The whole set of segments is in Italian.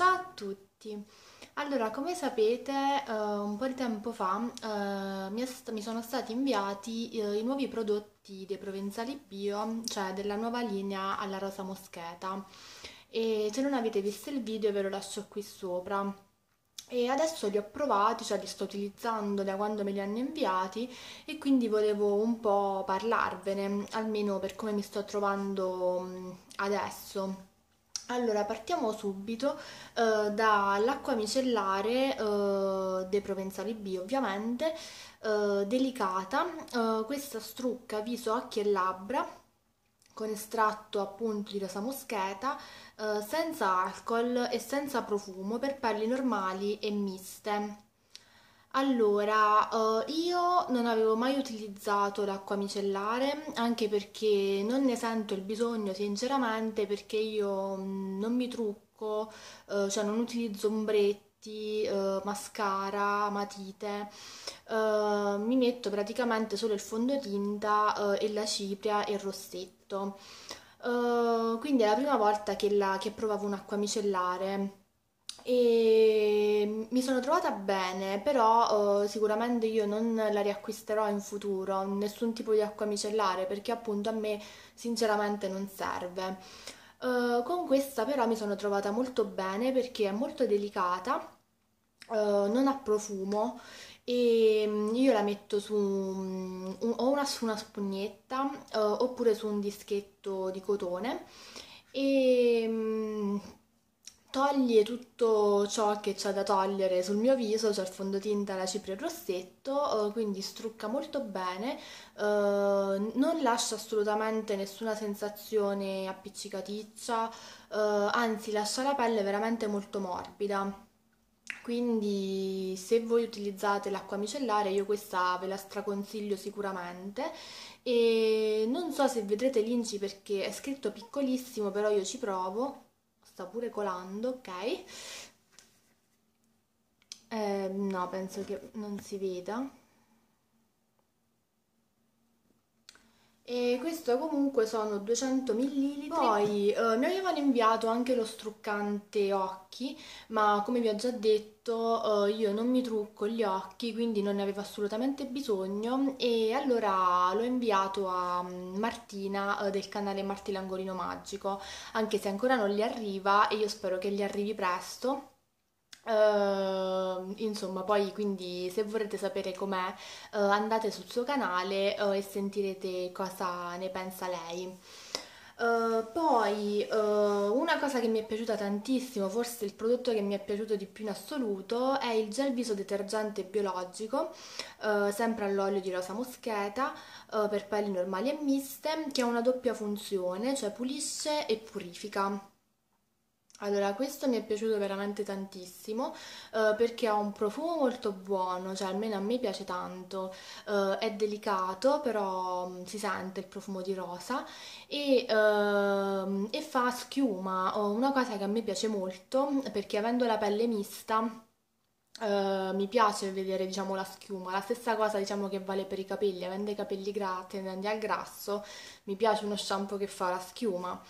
Ciao a tutti! Allora, come sapete, eh, un po' di tempo fa eh, mi, st- mi sono stati inviati eh, i nuovi prodotti dei Provenzali Bio, cioè della nuova linea alla rosa moscheta. E se non avete visto il video ve lo lascio qui sopra. E adesso li ho provati, cioè li sto utilizzando da quando me li hanno inviati e quindi volevo un po' parlarvene, almeno per come mi sto trovando mm, adesso. Allora, partiamo subito eh, dall'acqua micellare eh, dei Provenzali B, ovviamente, eh, delicata. Eh, questa strucca viso, occhi e labbra con estratto appunto di rosa moscheta, eh, senza alcol e senza profumo per pelli normali e miste. Allora, eh, io non avevo mai utilizzato l'acqua micellare, anche perché non ne sento il bisogno, sinceramente, perché io mm, non mi trucco, eh, cioè non utilizzo ombretti, eh, mascara, matite, mi metto praticamente solo il fondotinta e la cipria e il rossetto. Quindi è la prima volta che, la, che provavo un'acqua micellare e mi sono trovata bene, però uh, sicuramente io non la riacquisterò in futuro, nessun tipo di acqua micellare, perché appunto a me sinceramente non serve. Uh, con questa però mi sono trovata molto bene perché è molto delicata, uh, non ha profumo e mm, io la metto su, um, o una, su una spugnetta oppure su un dischetto di cotone e um, toglie tutto ciò che c'è da togliere sul mio viso, c'è il fondotinta, la cipria e il rossetto, eh, quindi strucca molto bene, eh, non lascia assolutamente nessuna sensazione appiccicaticcia, eh, anzi lascia la pelle veramente molto morbida. Quindi se voi utilizzate l'acqua micellare io questa ve la straconsiglio sicuramente e non so se vedrete l'inci perché è scritto piccolissimo però io ci provo sta pure colando, ok? Eh, no, penso che non si veda. E questo comunque sono 200 ml. Poi eh, mi avevano inviato anche lo struccante occhi, ma come vi ho già detto eh, io non mi trucco gli occhi, quindi non ne avevo assolutamente bisogno. E allora l'ho inviato a mm, Martina eh, del canale Marti Langolino Magico, anche se ancora non gli arriva e io spero che gli arrivi presto Uh, insomma, poi quindi se vorrete sapere com'è, uh, andate sul suo canale uh, e sentirete cosa ne pensa lei. poi una cosa che mi è piaciuta tantissimo, forse il prodotto che mi è piaciuto di più in assoluto, è il gel viso detergente biologico, sempre all'olio di rosa moscheta, per pelli normali e miste, che ha una doppia funzione, cioè pulisce e purifica. Allora, questo mi è piaciuto veramente tantissimo eh, perché ha un profumo molto buono, cioè almeno a me piace tanto, eh, è delicato però mh, mm, si sente il profumo di rosa e, eh, e fa schiuma, una cosa che a me piace molto perché avendo la pelle mista Uh, mi piace vedere diciamo la schiuma, la stessa cosa diciamo che vale per i capelli, avendo i capelli grassi tendenti al grasso, mi piace uno shampoo che fa la schiuma.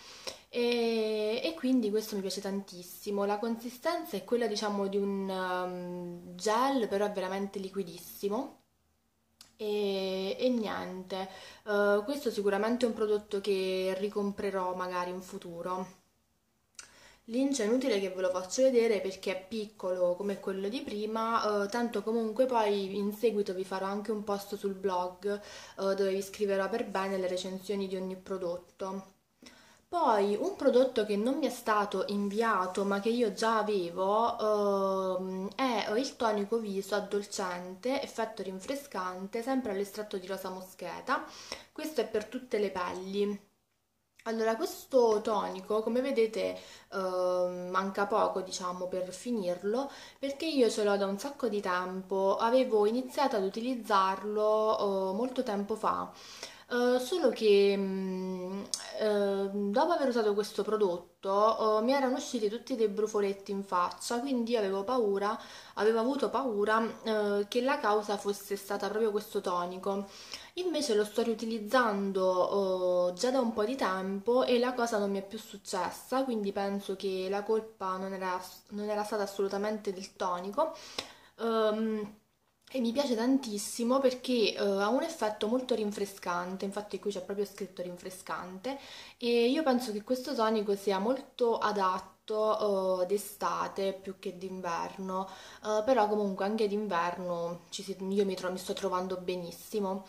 E, e, quindi questo mi piace tantissimo. La consistenza è quella diciamo di un um, gel però è veramente liquidissimo. E, e niente, uh, questo sicuramente è un prodotto che ricomprerò magari in futuro. L'ince è inutile che ve lo faccio vedere perché è piccolo come quello di prima, eh, tanto comunque poi in seguito vi farò anche un post sul blog eh, dove vi scriverò per bene le recensioni di ogni prodotto. Poi un prodotto che non mi è stato inviato ma che io già avevo ehm, è il tonico viso addolcente, effetto rinfrescante, sempre all'estratto di rosa moscheta. Questo è per tutte le pelli. Allora, questo tonico, come vedete, eh, manca poco, diciamo, per finirlo, perché io ce l'ho da un sacco di tempo, avevo iniziato ad utilizzarlo eh, molto tempo fa, Uh, solo che um, uh, dopo aver usato questo prodotto uh, mi erano usciti tutti dei brufoletti in faccia, quindi avevo paura, avevo avuto paura che la causa fosse stata proprio questo tonico. Invece lo sto riutilizzando già da un po' di tempo e la cosa non mi è più successa, quindi penso che la colpa non era, non era stata assolutamente del tonico. Um, e mi piace tantissimo perché uh, ha un effetto molto rinfrescante, infatti qui c'è proprio scritto rinfrescante e io penso che questo tonico sia molto adatto uh, d'estate più che d'inverno, uh, però comunque anche d'inverno io mi, mi, sto trovando benissimo.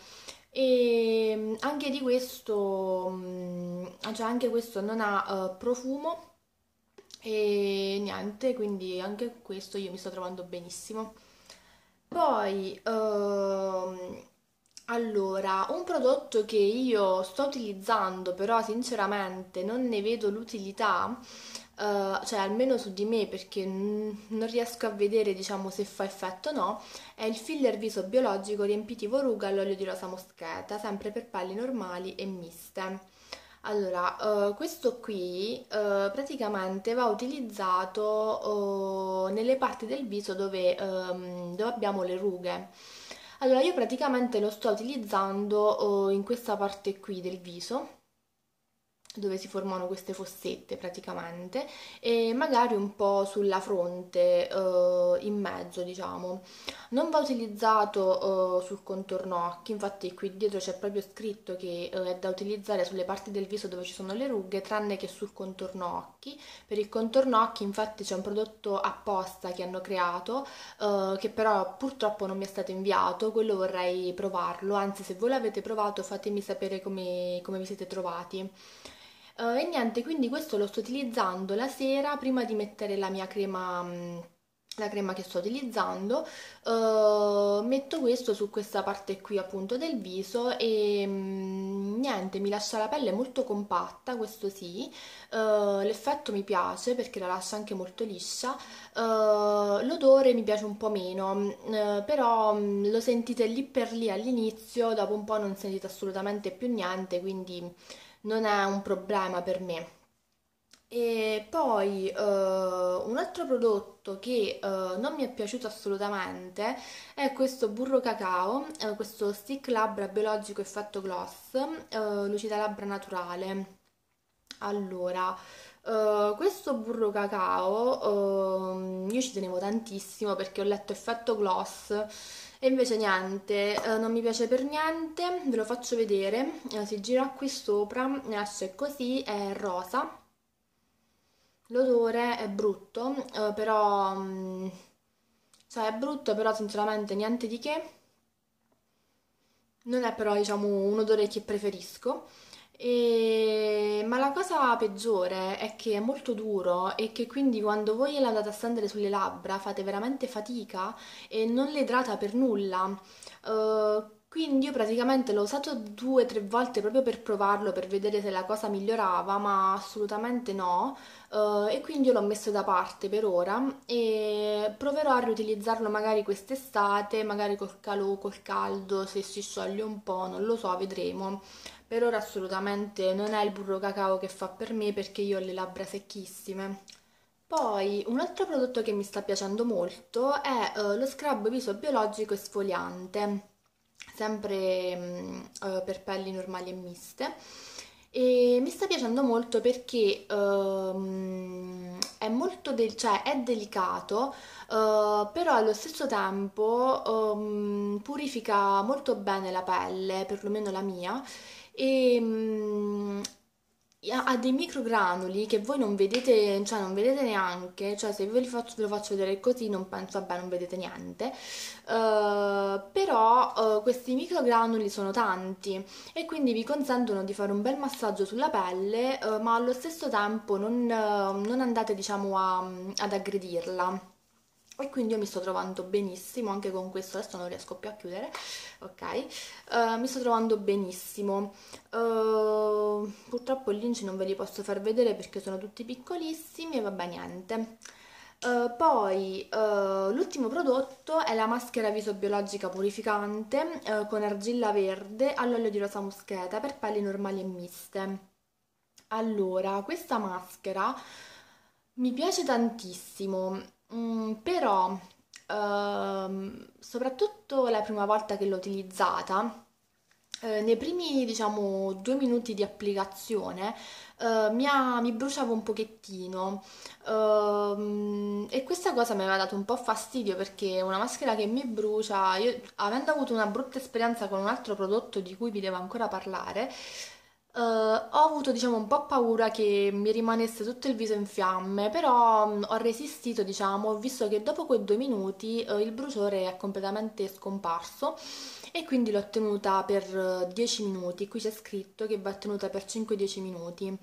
E mm, anche di questo, mm, cioè anche questo non ha profumo e niente, quindi anche questo io mi sto trovando benissimo. Poi, ehm, allora, un prodotto che io sto utilizzando, però sinceramente non ne vedo l'utilità, eh, cioè almeno su di me perché non riesco a vedere, diciamo, se fa effetto o no, è il filler viso biologico riempitivo ruga all'olio di rosa moscheta, sempre per pelli normali e miste. Allora, uh, questo qui uh, praticamente va utilizzato uh, nelle parti del viso dove, um, dove, abbiamo le rughe. Allora, io praticamente lo sto utilizzando in questa parte qui del viso dove si formano queste fossette praticamente e magari un po' sulla fronte uh, in mezzo diciamo. Non va utilizzato uh, sul contorno occhi infatti qui dietro c'è proprio scritto che uh, è da utilizzare sulle parti del viso dove ci sono le rughe tranne che sul contorno occhi. Per il contorno occhi infatti c'è un prodotto apposta che hanno creato che però purtroppo non mi è stato inviato quello vorrei provarlo. Anzi se voi l'avete provato fatemi sapere come, come vi siete trovati Uh, e niente, quindi questo lo sto utilizzando la sera prima di mettere la mia crema, mm, la crema che sto utilizzando. Uh, metto questo su questa parte qui appunto del viso e um, niente, mi lascia la pelle molto compatta, questo sì. Uh, l'effetto mi piace perché la lascia anche molto liscia. l'odore mi piace un po' meno, però um, lo sentite lì per lì all'inizio, dopo un po' non sentite assolutamente più niente, quindi non è un problema per me. E poi uh, un altro prodotto che uh, non mi è piaciuto assolutamente è questo burro cacao, uh, questo stick labbra biologico effetto gloss, lucida labbra naturale. Allora, questo burro cacao io ci tenevo tantissimo perché ho letto effetto gloss e invece niente, eh, non mi piace per niente, ve lo faccio vedere, eh, si gira qui sopra, esce così, è rosa, l'odore è brutto, eh, però, mm, cioè è brutto però sinceramente niente di che, non è però diciamo un odore che preferisco, Ma la cosa peggiore è che è molto duro e che quindi quando voi andate a stendere sulle labbra fate veramente fatica e non le idrata per nulla. Uh, quindi io praticamente l'ho usato due o tre volte proprio per provarlo, per vedere se la cosa migliorava, ma assolutamente no. Uh, e quindi l'ho messo da parte per ora e proverò a riutilizzarlo magari quest'estate, magari col calore, col caldo, se si scioglie un po', non lo so, vedremo per ora assolutamente non è il burro cacao che fa per me perché io ho le labbra secchissime. Poi un altro prodotto che mi sta piacendo molto è uh, lo scrub viso biologico esfoliante, sempre um, uh, per pelli normali e miste. E mi sta piacendo molto perché um, è molto del cioè è delicato, uh, però allo stesso tempo um, purifica molto bene la pelle, perlomeno la mia, e mh, ha dei microgranuli che voi non vedete, cioè non vedete neanche, cioè se ve, li faccio, ve lo faccio vedere così non penso, vabbè non vedete niente, uh, però uh, questi microgranuli sono tanti e quindi vi consentono di fare un bel massaggio sulla pelle, uh, ma allo stesso tempo non, non andate diciamo a, ad aggredirla e quindi io mi sto trovando benissimo anche con questo adesso non riesco più a chiudere ok? Uh, mi sto trovando benissimo. Uh, purtroppo gli inci non ve li posso far vedere perché sono tutti piccolissimi e vabbè niente. Uh, poi uh, l'ultimo prodotto è la maschera viso biologica purificante uh, con argilla verde all'olio di rosa moscheta per pelli normali e miste. Allora, questa maschera mi piace tantissimo, mm, però ehm, soprattutto la prima volta che l'ho utilizzata, eh, nei primi diciamo due minuti di applicazione eh, mi, ha, mi, bruciava un pochettino. Eh, e questa cosa mi aveva dato un po' fastidio perché una maschera che mi brucia, io avendo avuto una brutta esperienza con un altro prodotto di cui vi devo ancora parlare, Uh, ho avuto diciamo un po' paura che mi rimanesse tutto il viso in fiamme, però um, ho resistito diciamo, ho visto che dopo quei due minuti uh, il bruciore è completamente scomparso e quindi l'ho tenuta per 10 uh, minuti, qui c'è scritto che va tenuta per 5-10 minuti.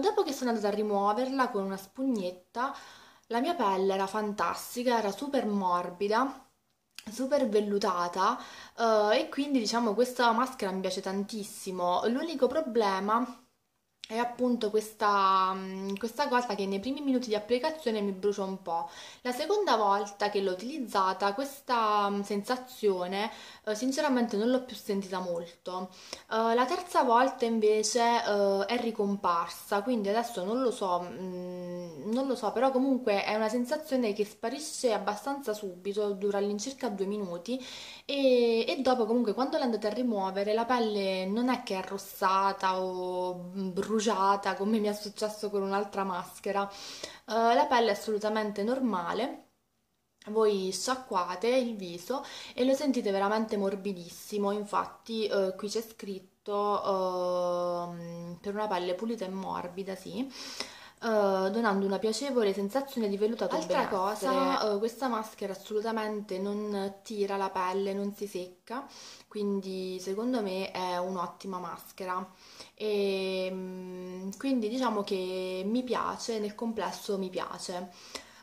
dopo che sono andata a rimuoverla con una spugnetta, la mia pelle era fantastica, era super morbida super vellutata uh, e quindi diciamo questa maschera mi piace tantissimo. L'unico problema è appunto questa, mm, questa, cosa che nei primi minuti di applicazione mi brucia un po'. La seconda volta che l'ho utilizzata questa mm, sensazione eh, sinceramente non l'ho più sentita molto. Eh, la terza volta invece eh, è ricomparsa, quindi adesso non lo so, mm, non lo so, però comunque è una sensazione che sparisce abbastanza subito, dura all'incirca due minuti e, e dopo comunque quando l'andate a rimuovere la pelle non è che è arrossata o bruciata bruciata come mi è successo con un'altra maschera. Uh, la pelle è assolutamente normale. Voi sciacquate il viso e lo sentite veramente morbidissimo, infatti uh, qui c'è scritto uh, per una pelle pulita e morbida, sì. Uh, donando una piacevole sensazione di vellutato Altra cosa, uh, questa maschera assolutamente non tira la pelle, non si secca, quindi secondo me è un'ottima maschera e mm, quindi diciamo che mi piace, nel complesso mi piace.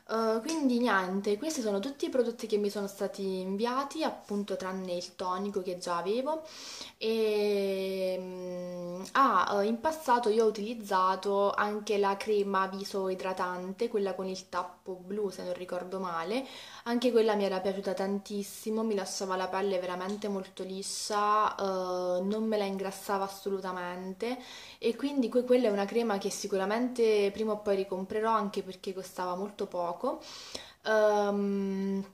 Uh, quindi niente, questi sono tutti i prodotti che mi sono stati inviati, appunto tranne il tonico che già avevo. E um, ah, in passato io ho utilizzato anche la crema viso idratante, quella con il tappo blu se non ricordo male. Anche quella mi era piaciuta tantissimo, mi lasciava la pelle veramente molto liscia, uh, non me la ingrassava assolutamente e quindi quella è una crema che sicuramente prima o poi ricomprerò anche perché costava molto poco. Um,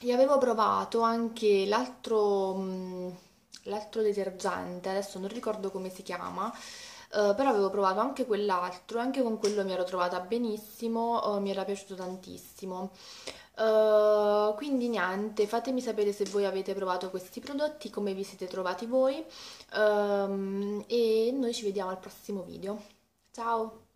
e avevo provato anche l'altro, mm, l'altro detergente, adesso non ricordo come si chiama, Uh, però avevo provato anche quell'altro anche con quello mi ero trovata benissimo, uh, mi era piaciuto tantissimo. Uh, quindi niente, fatemi sapere se voi avete provato questi prodotti, come vi siete trovati voi um, e noi ci vediamo al prossimo video. Ciao!